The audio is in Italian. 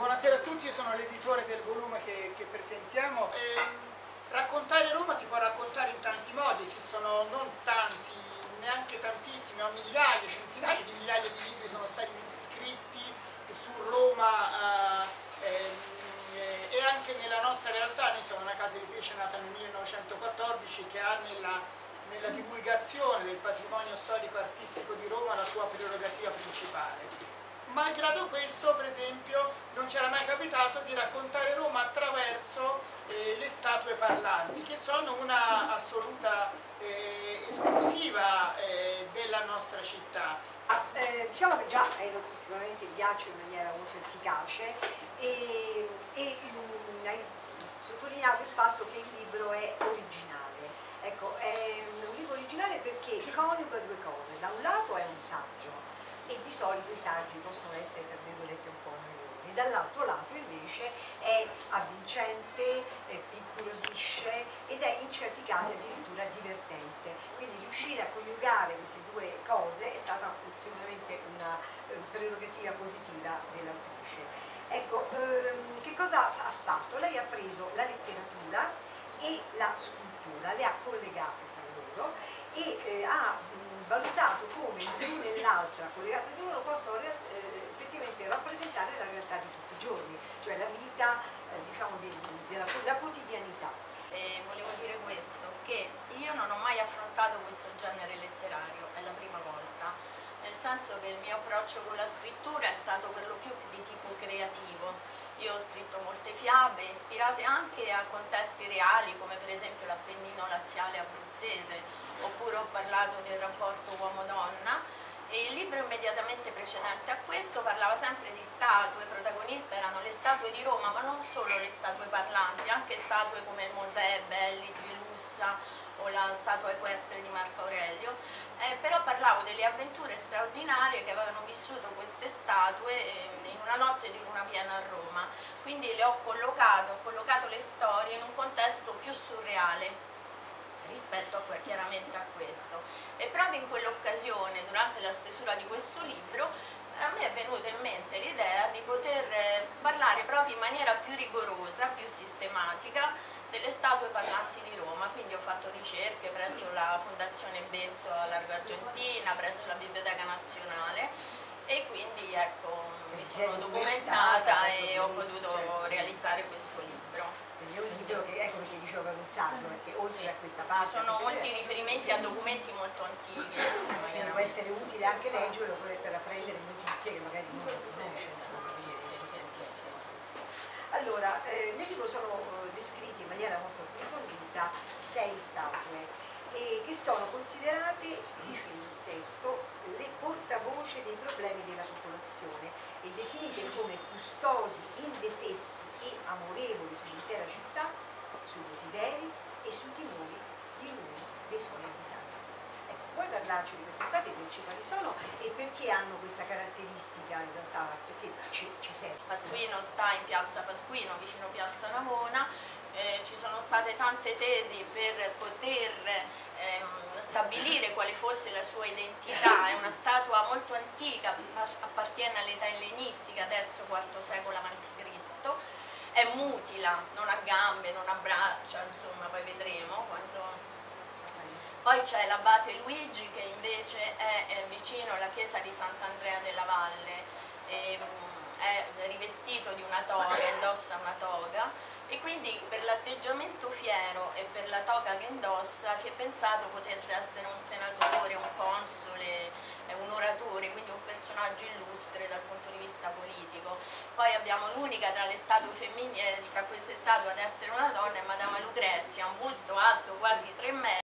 Buonasera a tutti, io sono l'editore del volume che, che presentiamo. E, raccontare Roma si può raccontare in tanti modi, esistono non tanti, neanche tantissimi, ma migliaia, centinaia di migliaia di libri sono stati scritti su Roma eh, eh, e anche nella nostra realtà, noi siamo una casa editrice nata nel 1914 che ha nella, nella divulgazione del patrimonio storico-artistico di Roma la sua prerogativa principale. Malgrado questo, per esempio, non ci era mai capitato di raccontare Roma attraverso eh, le statue parlanti, che sono una assoluta eh, esclusiva eh, della nostra città. Ah, eh, diciamo che già hai rotto sicuramente il ghiaccio in maniera molto efficace e, e um, hai sottolineato il fatto che il libro è originale. Ecco, è un libro originale perché coniuga due cose. Da un lato è un saggio, e di solito i saggi possono essere tra virgolette un po' noiosi, dall'altro lato invece è avvincente, eh, incuriosisce ed è in certi casi addirittura divertente, quindi riuscire a coniugare queste due cose è stata sicuramente una eh, prerogativa positiva dell'autrice. Ecco, ehm, che cosa ha fatto? Lei ha preso la letteratura e la scultura, le ha collegate tra loro e eh, ha valutato come l'una e l'altra collegate possono eh, effettivamente rappresentare la realtà di tutti i giorni, cioè la vita, eh, diciamo, di, della, della quotidianità. E volevo dire questo, che io non ho mai affrontato questo genere letterario, è la prima volta, nel senso che il mio approccio con la scrittura è stato per lo più di tipo creativo. Io ho scritto molte fiabe ispirate anche a contesti reali, come per esempio l'Appennino laziale abruzzese, oppure ho parlato del rapporto uomo-donna e il libro immediatamente precedente a questo parlava sempre di statue, protagoniste erano le statue di Roma, ma non solo le statue parlanti, anche statue come il Mosè, Belli, Trilussa o la statua equestre di Marco Aurelio, eh, però parlavo delle avventure straordinarie che avevano vissuto queste statue eh, in una notte di luna piena a Roma, quindi le ho collocato, ho collocato le storie in un contesto più surreale rispetto a, chiaramente a questo. E proprio in quell'occasione, durante la stesura di questo libro, a me è venuta in mente l'idea di poter eh, parlare proprio in maniera più rigorosa, più sistematica, delle statue parlanti di Roma, quindi ho fatto ricerche presso la Fondazione Besso a Largo Argentina, presso la Biblioteca Nazionale e quindi ecco, mi sono documentata e ho potuto certo. realizzare questo libro quindi è un libro che ecco perché dicevo è saggio, perché oltre a questa parte... Ci sono molti riferimenti a documenti molto antichi. Quindi può essere utile anche leggerlo per apprendere notizie che magari non conosce. Allora, eh, nel libro sono eh, descritti in maniera molto approfondita sei statue eh, che sono considerate, dice il testo, le portavoce dei problemi della popolazione e definite come custodi indefessi e amorevoli sull'intera città, sui desideri e sui timori di ognuno dei suoi abitanti. Ecco, puoi parlarci di queste state, dirci quali sono e perché hanno questa caratteristica in realtà, perché ci, ci serve? Pasquino sta in piazza Pasquino, vicino piazza Navona, eh, ci sono state tante tesi per poter ehm, stabilire quale fosse la sua identità, è una statua molto antica, appartiene all'età ellenistica, III-IV secolo a.C., è mutila, non ha gambe, non ha braccia, insomma poi vedremo quando... Poi c'è l'abate Luigi che invece è, è, vicino alla chiesa di Sant'Andrea della Valle, e, ehm, è rivestito di una toga, indossa una toga e quindi per l'atteggiamento fiero e per la toga che indossa si è pensato potesse essere un senatore, un console, un oratore, quindi un personaggio illustre dal punto di vista politico. Poi abbiamo l'unica tra le statue femminili, tra queste statue ad essere una donna, è Madama Lucrezia, un busto alto quasi 3 metri,